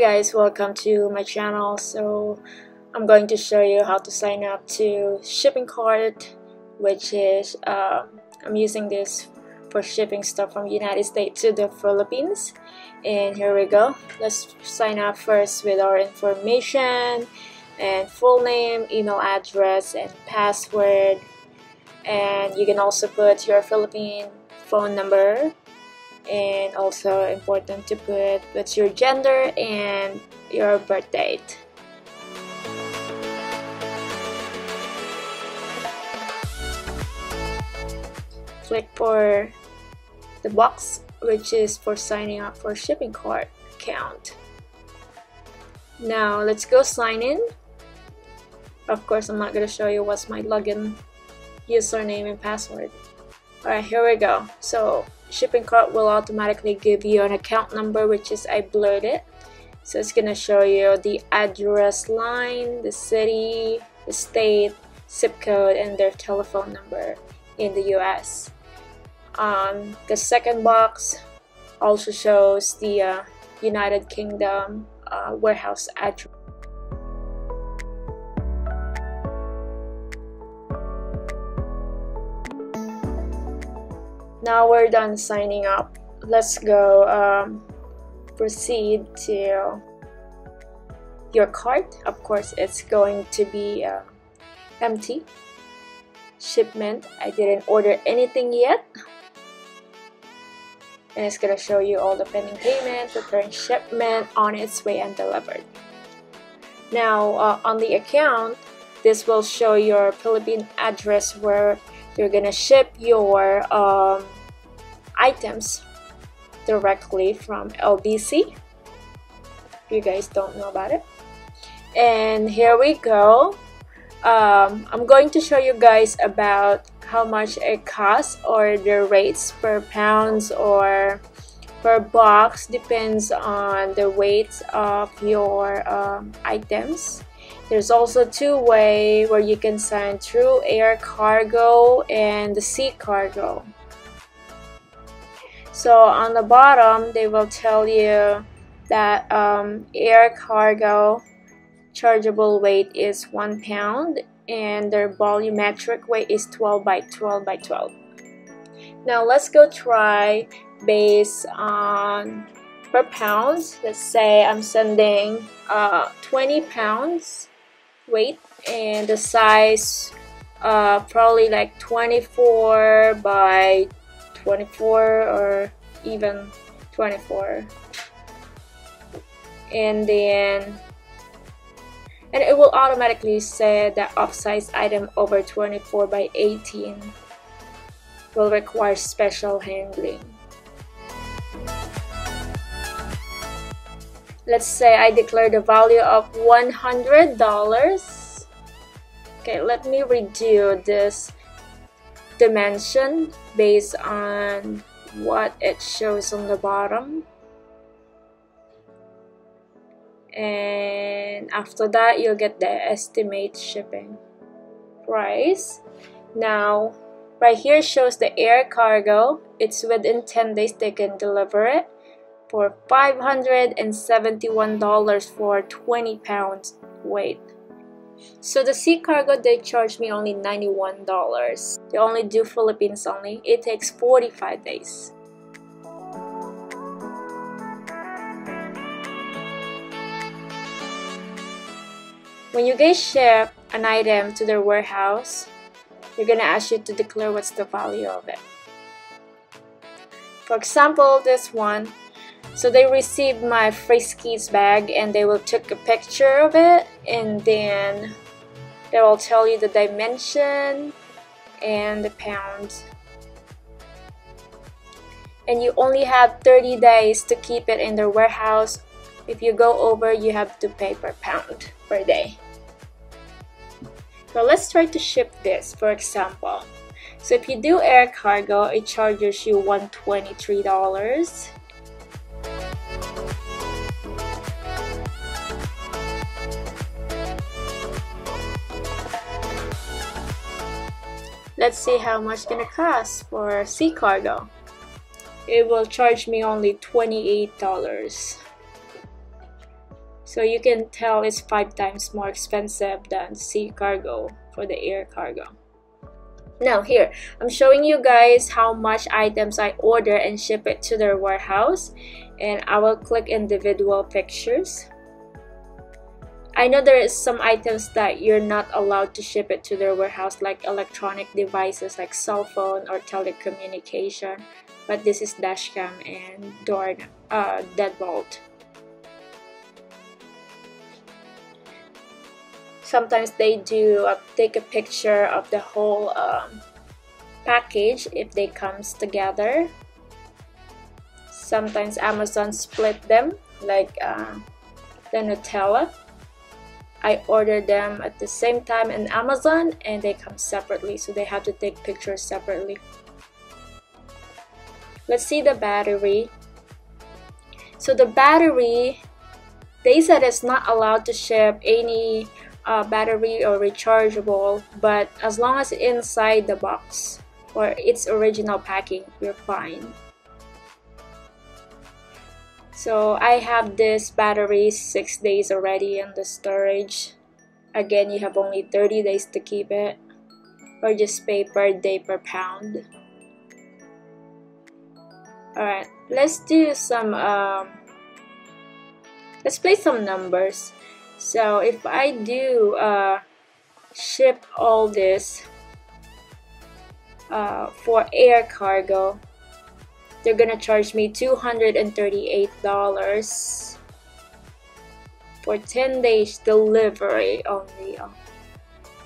Guys, welcome to my channel. So I'm going to show you how to sign up to ShippingCart which is uh, I'm using this for shipping stuff from United States to the Philippines. And here we go. Let's sign up first with our information and full name email address and password. And you can also put your Philippine phone number and also important to put what's your gender and your birth date. Click for the box which is for signing up for ShippingCart account. Now let's go sign in. Of course I'm not gonna show you what's my login username and password. Alright here we go. So ShippingCart will automatically give you an account number which is I blurred it so it's gonna show you the address line the city the state zip code and their telephone number in the US um, the second box also shows the uh, United Kingdom uh, warehouse address. Now we're done signing up. Let's go um, proceed to your cart. Of course, it's going to be uh, empty. Shipment, I didn't order anything yet and it's going to show you all the pending payment, return shipment on its way and delivered. Now uh, on the account, this will show your Philippine address where you're gonna ship your um, items directly from LBC. If you guys don't know about it. And here we go. Um, I'm going to show you guys about how much it costs or the rates per pounds or per box depends on the weight of your um, items there's also two way where you can sign through air cargo and the sea cargo so on the bottom they will tell you that um, air cargo chargeable weight is one pound and their volumetric weight is 12 by 12 by 12 now let's go try based on per pound. let's say I'm sending uh, 20 pounds weight and the size uh, probably like 24 by 24 or even 24 and then and it will automatically say that off-size item over 24 by 18 will require special handling. Let's say I declare the value of $100. Okay, let me redo this dimension based on what it shows on the bottom. and after that you'll get the estimate shipping price. Now right here shows the air cargo. It's within 10 days they can deliver it for $571 for 20 pounds weight so the sea cargo they charge me only $91 they only do Philippines only. It takes 45 days. When you guys ship an item to their warehouse, they're gonna ask you to declare what's the value of it. For example, this one, so they received my Friskies bag and they will take a picture of it and then they will tell you the dimension and the pounds. And you only have 30 days to keep it in their warehouse. If you go over, you have to pay per pound per day. So let's try to ship this, for example. So if you do air cargo, it charges you $123. Let's see how much it's gonna cost for sea cargo. It will charge me only $28. so you can tell it's five times more expensive than sea cargo for the air cargo now here i'm showing you guys how much items i order and ship it to their warehouse and i will click individual pictures I know there is some items that you're not allowed to ship it to their warehouse like electronic devices like cell phone or telecommunication but this is dashcam and door uh, deadbolt. Sometimes they do uh, take a picture of the whole um, package if they comes together. Sometimes Amazon split them like uh, the Nutella I ordered them at the same time in Amazon and they come separately so they have to take pictures separately. Let's see the battery. So the battery they said it's not allowed to ship any uh, battery or rechargeable but as long as it's inside the box or its original packing you're fine so I have this battery six days already in the storage. Again you have only 30 days to keep it. Or just pay per day per pound. Alright let's do some um, let's play some numbers. So if I do uh, ship all this uh, for air cargo they're gonna charge me $238 for 10 days delivery only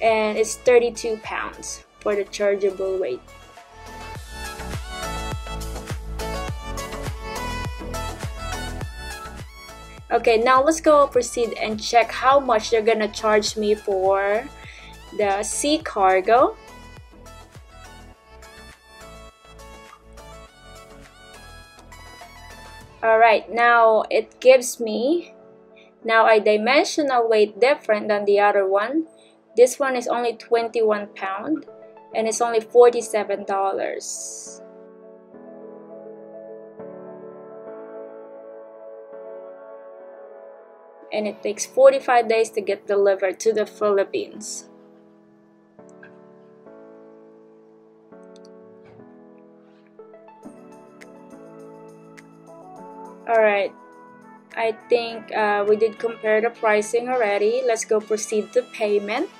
and it's 32 pounds for the chargeable weight Okay, now let's go proceed and check how much they're gonna charge me for the sea cargo. Alright, now it gives me now a dimensional weight different than the other one. This one is only 21 pound and it's only $47. and it takes 45 days to get delivered to the Philippines. Alright, I think uh, we did compare the pricing already. Let's go proceed to payment.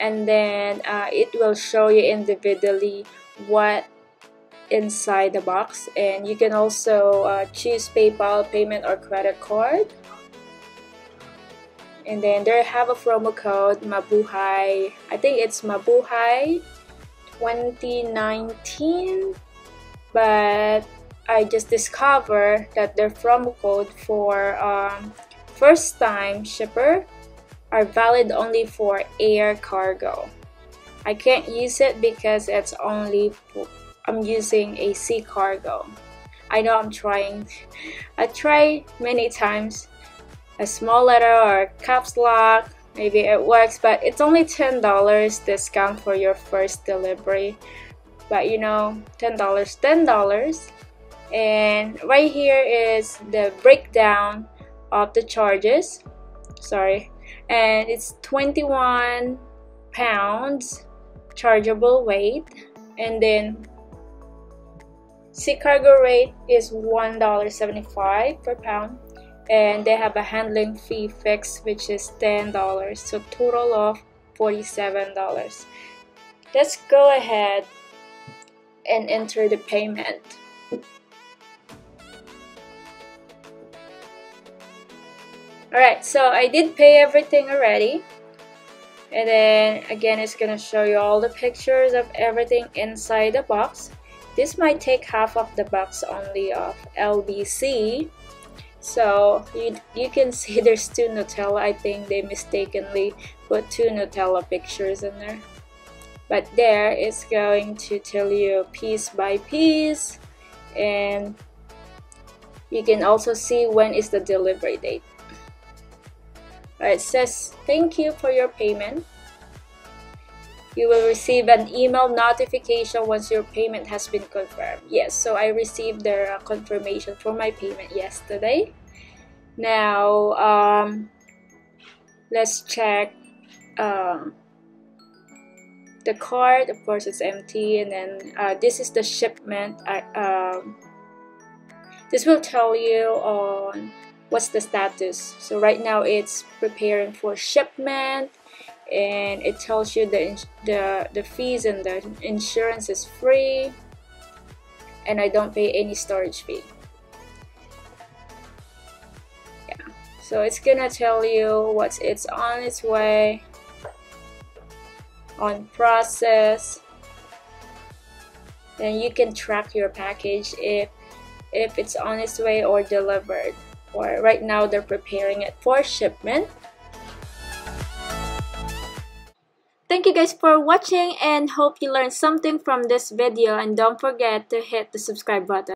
And then uh, it will show you individually what inside the box. And you can also uh, choose PayPal payment or credit card. And then they have a promo code Mabuhay. I think it's Mabuhay 2019 but I just discovered that their promo code for um, first time shipper are valid only for air cargo I can't use it because it's only I'm using a sea cargo. I know I'm trying. I try many times a small letter or caps lock. Maybe it works, but it's only $10 discount for your first delivery. But you know, $10, $10. And right here is the breakdown of the charges. Sorry. And it's 21 pounds chargeable weight. And then Sea cargo rate is $1.75 per pound. And they have a handling fee fixed which is $10 so total of $47 let's go ahead and enter the payment alright so I did pay everything already and then again it's gonna show you all the pictures of everything inside the box this might take half of the box only of LBC. So you, you can see there's two Nutella. I think they mistakenly put two Nutella pictures in there. But there it's going to tell you piece by piece and you can also see when is the delivery date. It says thank you for your payment. You will receive an email notification once your payment has been confirmed. Yes, so I received uh, confirmation for my payment yesterday. now um, let's check um, the card of course it's empty and then uh, this is the shipment I, um, this will tell you on what's the status? So right now it's preparing for shipment and it tells you the the the fees and the insurance is free and I don't pay any storage fee. Yeah. So it's gonna tell you what's it's on its way on process. Then you can track your package if if it's on its way or delivered right now they're preparing it for shipment Thank you guys for watching and hope you learned something from this video and don't forget to hit the subscribe button.